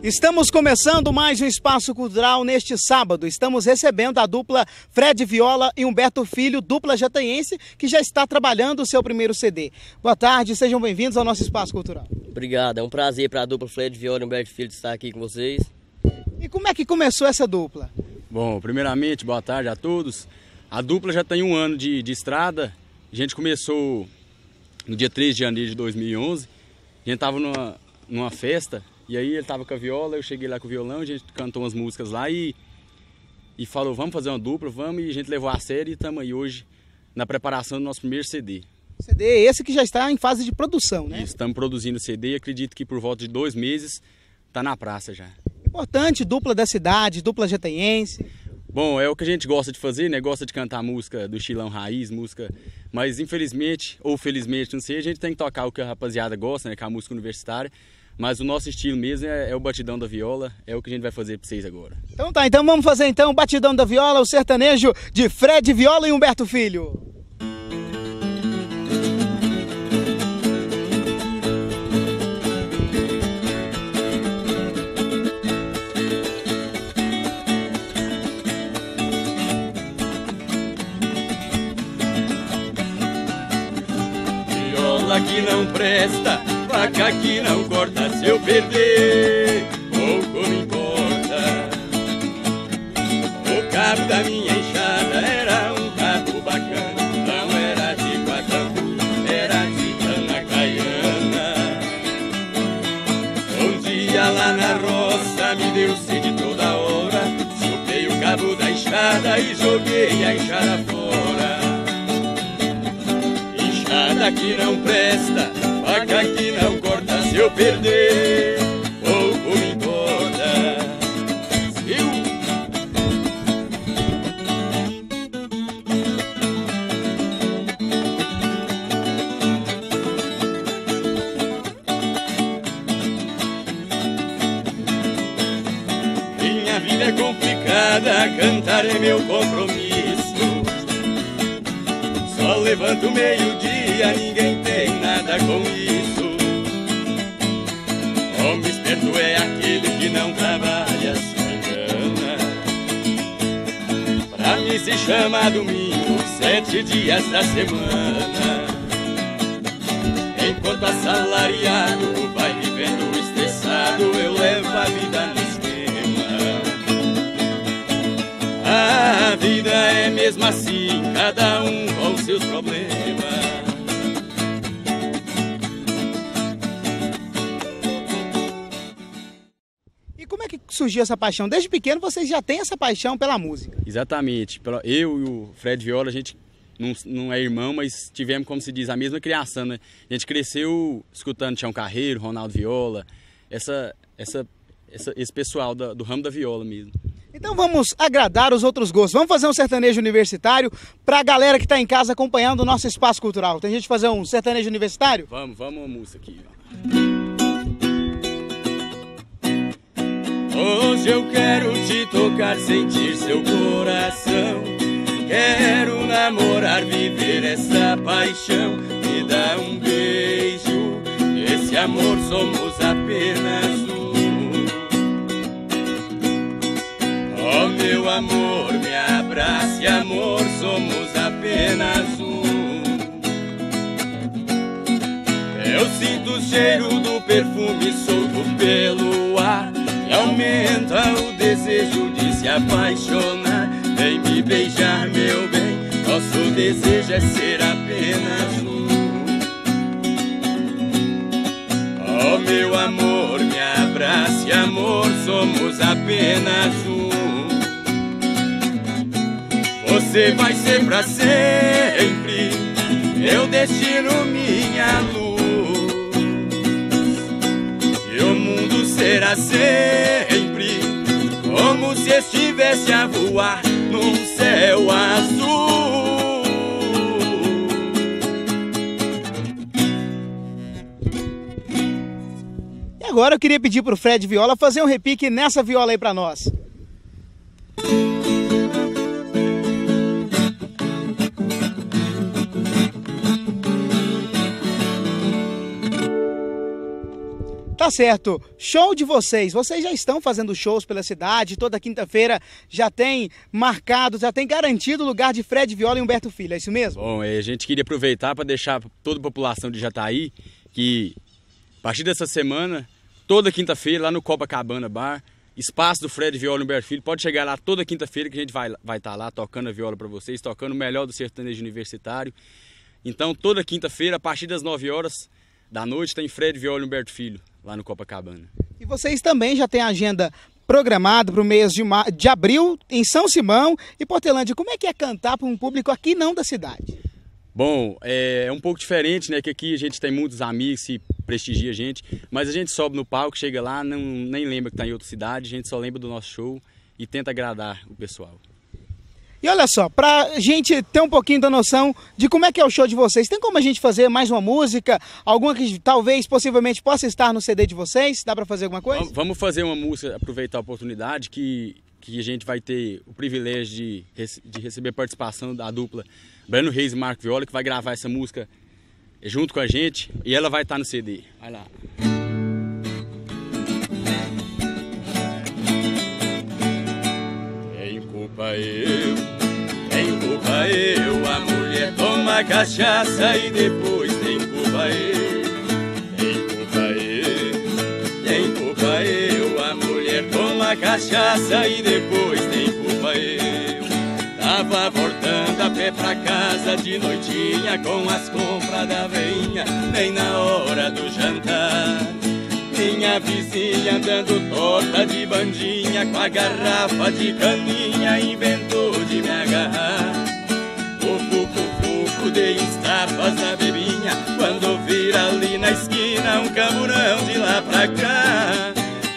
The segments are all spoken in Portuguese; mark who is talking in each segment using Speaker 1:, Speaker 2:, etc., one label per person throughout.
Speaker 1: Estamos começando mais um Espaço Cultural neste sábado. Estamos recebendo a dupla Fred Viola e Humberto Filho, dupla jataiense, que já está trabalhando o seu primeiro CD. Boa tarde, sejam bem-vindos ao nosso Espaço Cultural.
Speaker 2: Obrigado, é um prazer para a dupla Fred Viola e Humberto Filho estar aqui com vocês.
Speaker 1: E como é que começou essa dupla?
Speaker 3: Bom, primeiramente, boa tarde a todos. A dupla já tem um ano de, de estrada. A gente começou no dia 3 de janeiro de 2011. A gente estava numa, numa festa e aí ele tava com a viola, eu cheguei lá com o violão, a gente cantou umas músicas lá e, e falou, vamos fazer uma dupla, vamos, e a gente levou a série e estamos aí hoje na preparação do nosso primeiro CD.
Speaker 1: CD é esse que já está em fase de produção, né?
Speaker 3: Isso, estamos produzindo CD e acredito que por volta de dois meses está na praça já.
Speaker 1: Importante, dupla da cidade, dupla jataiense.
Speaker 3: Bom, é o que a gente gosta de fazer, né? Gosta de cantar música do estilão raiz, música. Mas infelizmente, ou felizmente, não sei, a gente tem que tocar o que a rapaziada gosta, né? Que é a música universitária. Mas o nosso estilo mesmo é, é, o batidão da viola, é o que a gente vai fazer para vocês agora.
Speaker 1: Então tá, então vamos fazer então o batidão da viola, o sertanejo de Fred Viola e Humberto Filho.
Speaker 4: Viola que não presta faca que não corta se eu perder, pouco me importa. O cabo da minha enxada era um cabo bacana, não era de quadrão, era de cana. Um dia lá na roça me deu sede toda hora, soltei o cabo da enxada e joguei a enxada fora. Enxada que não presta faca que não corta se eu perder, pouco me importa. Eu... Minha vida é complicada, cantar é meu compromisso. Levanto meio-dia, ninguém tem nada com isso. Homem esperto é aquele que não trabalha, só engana. Pra mim se chama domingo, sete dias da semana. Enquanto assalariado vai vivendo estressado, eu levo a vida no esquema. A vida é mesmo assim, cada um seus problemas.
Speaker 1: surgiu essa paixão? Desde pequeno vocês já têm essa paixão pela música.
Speaker 3: Exatamente. Eu e o Fred Viola, a gente não, não é irmão, mas tivemos, como se diz, a mesma criação, né? A gente cresceu escutando Tião Carreiro, Ronaldo Viola, essa, essa, essa esse pessoal do, do ramo da viola mesmo.
Speaker 1: Então vamos agradar os outros gostos. Vamos fazer um sertanejo universitário para a galera que está em casa acompanhando o nosso espaço cultural. Tem gente fazer um sertanejo universitário?
Speaker 3: Vamos, vamos uma música aqui.
Speaker 4: Hoje eu quero te tocar, sentir seu coração. Quero namorar, viver essa paixão. Me dá um beijo, esse amor somos apenas Meu amor, me abrace, amor, somos apenas um. Eu sinto o cheiro do perfume solto pelo ar e aumenta o desejo de se apaixonar. Vem me beijar, meu bem. Nosso desejo é ser apenas um. Oh, meu amor, me abrace, amor, somos apenas um. Você vai ser pra sempre, meu destino, minha luz. E o mundo será sempre como se estivesse a voar num céu azul.
Speaker 1: E agora eu queria pedir pro Fred Viola fazer um repique nessa viola aí para nós. Tá certo. Show de vocês. Vocês já estão fazendo shows pela cidade. Toda quinta-feira já tem marcado, já tem garantido o lugar de Fred Viola e Humberto Filho. É isso mesmo?
Speaker 3: Bom, a gente queria aproveitar para deixar toda a população de Jataí que a partir dessa semana, toda quinta-feira, lá no Copacabana Bar, espaço do Fred Viola e Humberto Filho, pode chegar lá toda quinta-feira que a gente vai estar vai tá lá tocando a viola para vocês, tocando o melhor do sertanejo universitário. Então, toda quinta-feira, a partir das 9 horas da noite, tem Fred Viola e Humberto Filho lá no Copacabana.
Speaker 1: E vocês também já têm agenda programada para o mês de, de abril em São Simão e Portelândia. Como é que é cantar para um público aqui não da cidade?
Speaker 3: Bom, é, é um pouco diferente, né? Que aqui a gente tem muitos amigos que prestigia a gente, mas a gente sobe no palco, chega lá, não, nem lembra que está em outra cidade, a gente só lembra do nosso show e tenta agradar o pessoal.
Speaker 1: E olha só, pra gente ter um pouquinho da noção de como é que é o show de vocês, tem como a gente fazer mais uma música? Alguma que talvez, possivelmente, possa estar no CD de vocês? Dá para fazer alguma coisa?
Speaker 3: Vamos fazer uma música, aproveitar a oportunidade que, que a gente vai ter o privilégio de, de receber participação da dupla Breno Reis e Marco Viola, que vai gravar essa música junto com a gente e ela vai estar no CD. Vai lá.
Speaker 4: Culpa eu, tem eu. A mulher toma cachaça e depois tem culpa eu. Tem culpa eu, tem culpa eu. A mulher toma cachaça e depois tem culpa eu. Tava voltando a pé pra casa de noitinha com as compras da veinha, bem na hora do jantar. Minha vizinha andando torta de bandinha Com a garrafa de caninha inventou de me agarrar. O fuco-fuco dei estapas na bebinha Quando vir ali na esquina um camburão de lá pra cá.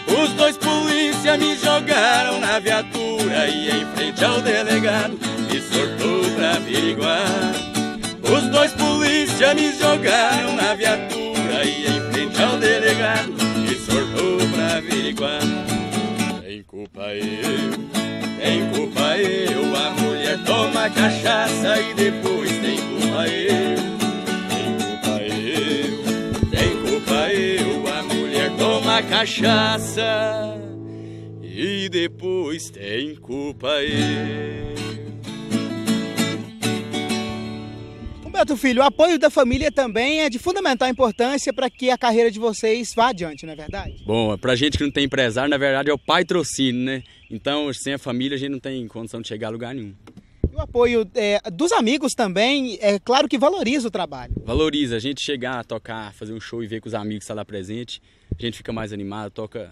Speaker 4: Os dois polícia me jogaram na viatura E em frente ao delegado me sortou pra averiguar. Os dois polícia me jogaram na viatura averiguar. Tem culpa eu, tem culpa eu. A mulher toma cachaça e depois tem culpa eu. Tem culpa eu, tem culpa eu. A mulher toma cachaça e depois tem culpa eu.
Speaker 1: Beto Filho, o apoio da família também é de fundamental importância para que a carreira de vocês vá adiante, não é verdade?
Speaker 3: Bom, para gente que não tem empresário, na verdade é o pai trocínio, né? Então, sem a família, a gente não tem condição de chegar a lugar nenhum.
Speaker 1: E o apoio é, dos amigos também, é claro que valoriza o trabalho.
Speaker 3: Valoriza. A gente chegar, tocar, fazer um show e ver que os amigos estão lá presentes, a gente fica mais animado, toca,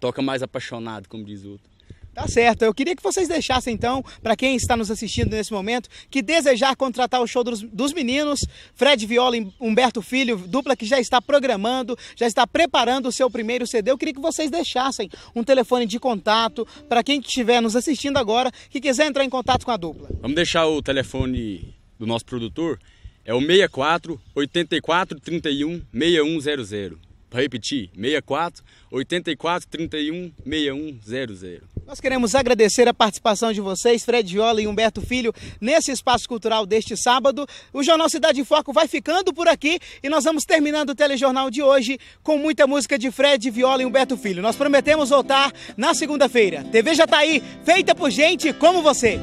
Speaker 3: toca mais apaixonado, como diz o outro.
Speaker 1: Tá certo. Eu queria que vocês deixassem então, para quem está nos assistindo nesse momento, que desejar contratar o show dos, dos, meninos, Fred Viola e Humberto Filho, dupla que já está programando, já está preparando o seu primeiro CD. Eu queria que vocês deixassem um telefone de contato para quem estiver nos assistindo agora, que quiser entrar em contato com a dupla.
Speaker 3: Vamos deixar o telefone do nosso produtor, é o 64 84 31 6100. Para repetir, 64 84 31 6100.
Speaker 1: Nós queremos agradecer a participação de vocês, Fred Viola e Humberto Filho, nesse espaço cultural deste sábado. O Jornal Cidade em Foco vai ficando por aqui e nós vamos terminando o telejornal de hoje com muita música de Fred Viola e Humberto Filho. Nós prometemos voltar na segunda-feira. TV já está aí, feita por gente como você.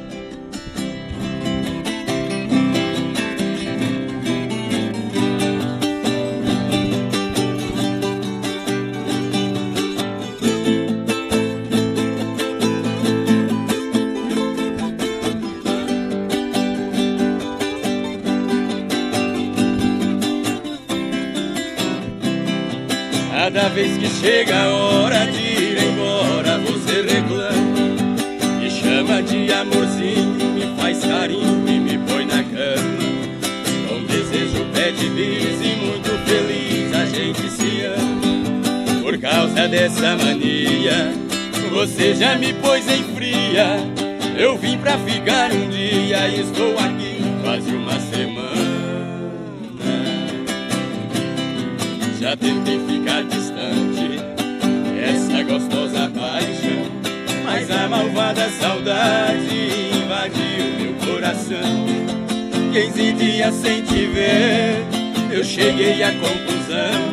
Speaker 4: Cada vez que chega a hora de ir embora, você reclama. Me chama de amorzinho, me faz carinho e me põe na cama. Com desejo pede bis e muito feliz a gente se ama. Por causa dessa mania, você já me pôs em fria. Eu vim pra ficar um dia e estou aqui quase uma semana. Já tentei ficar distante. Essa gostosa paixão. Mas a malvada saudade Invadiu meu coração. Quinze dias sem te ver Eu cheguei à conclusão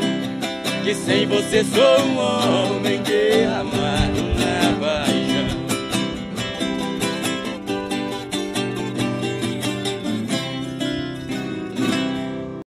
Speaker 4: que sem você sou um homem derramado.